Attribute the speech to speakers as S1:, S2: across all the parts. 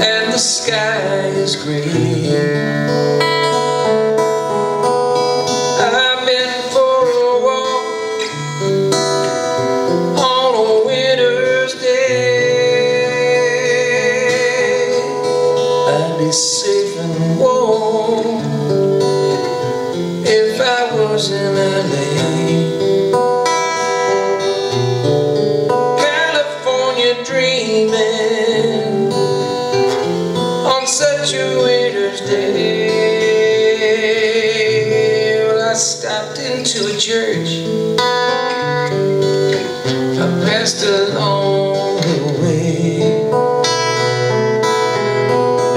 S1: and the sky is green. I've been for a walk on a winter's day. I'd be safe and warm if I was in LA. Into a church. I passed along the way.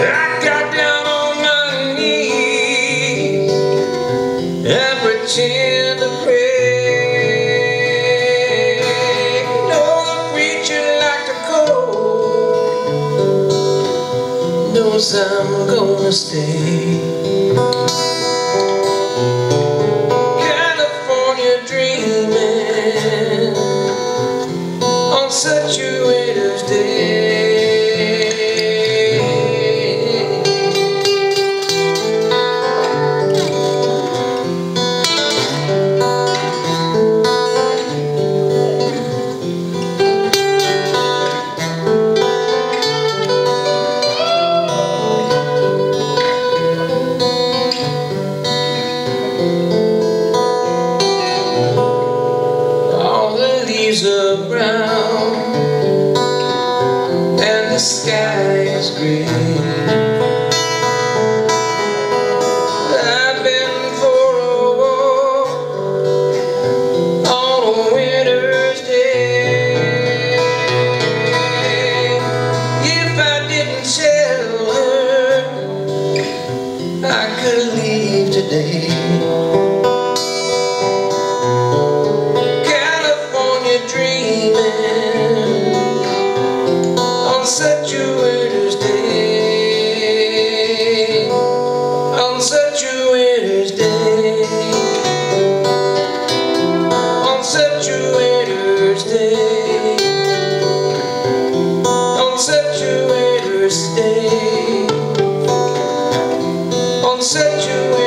S1: I got down on my knees and pretend to pray. No, preacher like to go knows I'm gonna stay. Leaves are brown and the sky is green. I've been for a walk on a winter's day. If I didn't tell her, I could leave today. Day. On such a winter's